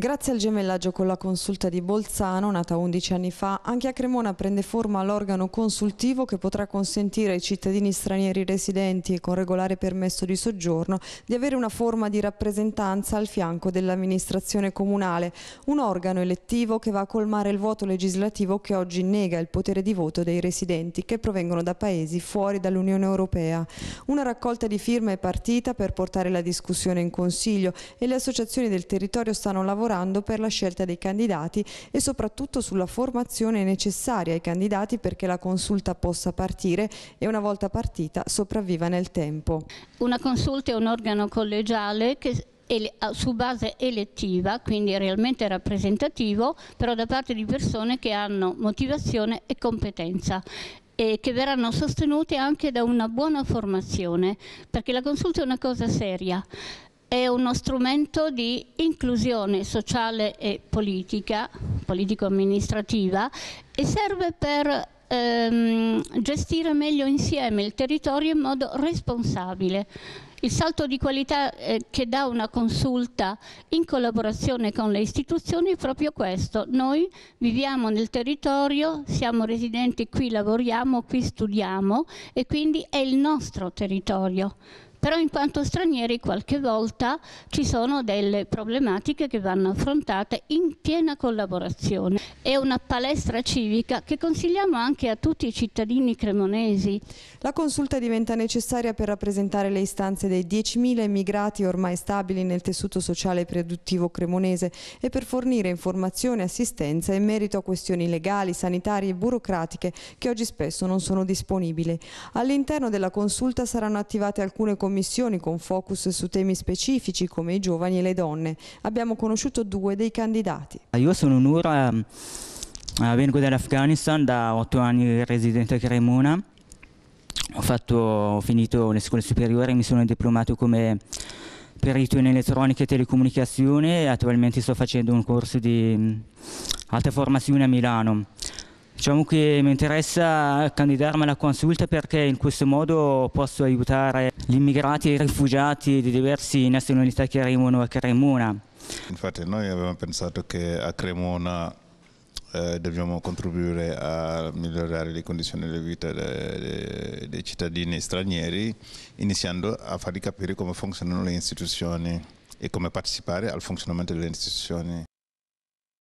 Grazie al gemellaggio con la consulta di Bolzano, nata 11 anni fa, anche a Cremona prende forma l'organo consultivo che potrà consentire ai cittadini stranieri residenti con regolare permesso di soggiorno di avere una forma di rappresentanza al fianco dell'amministrazione comunale, un organo elettivo che va a colmare il vuoto legislativo che oggi nega il potere di voto dei residenti che provengono da paesi fuori dall'Unione Europea. Una raccolta di firme è partita per portare la discussione in Consiglio e le associazioni del territorio stanno lavorando lavorando per la scelta dei candidati e soprattutto sulla formazione necessaria ai candidati perché la consulta possa partire e una volta partita sopravviva nel tempo. Una consulta è un organo collegiale che su base elettiva, quindi realmente rappresentativo, però da parte di persone che hanno motivazione e competenza e che verranno sostenute anche da una buona formazione, perché la consulta è una cosa seria è uno strumento di inclusione sociale e politica, politico-amministrativa e serve per ehm, gestire meglio insieme il territorio in modo responsabile. Il salto di qualità eh, che dà una consulta in collaborazione con le istituzioni è proprio questo. Noi viviamo nel territorio, siamo residenti qui, lavoriamo, qui studiamo e quindi è il nostro territorio però in quanto stranieri qualche volta ci sono delle problematiche che vanno affrontate in piena collaborazione. È una palestra civica che consigliamo anche a tutti i cittadini cremonesi. La consulta diventa necessaria per rappresentare le istanze dei 10.000 immigrati ormai stabili nel tessuto sociale e produttivo cremonese e per fornire informazione e assistenza in merito a questioni legali, sanitarie e burocratiche che oggi spesso non sono disponibili. All'interno della consulta saranno attivate alcune commissioni commissioni con focus su temi specifici come i giovani e le donne. Abbiamo conosciuto due dei candidati. Io sono Nura, eh, vengo dall'Afghanistan, da otto anni residente a Cremona. Ho, fatto, ho finito le scuole superiori, mi sono diplomato come perito in elettronica e telecomunicazione e attualmente sto facendo un corso di alta formazione a Milano. Diciamo che mi interessa candidarmi alla consulta perché in questo modo posso aiutare gli immigrati e i rifugiati di diverse nazionalità che arrivano a Cremona. Infatti noi avevamo pensato che a Cremona eh, dobbiamo contribuire a migliorare le condizioni di vita dei, dei cittadini stranieri iniziando a fargli capire come funzionano le istituzioni e come partecipare al funzionamento delle istituzioni.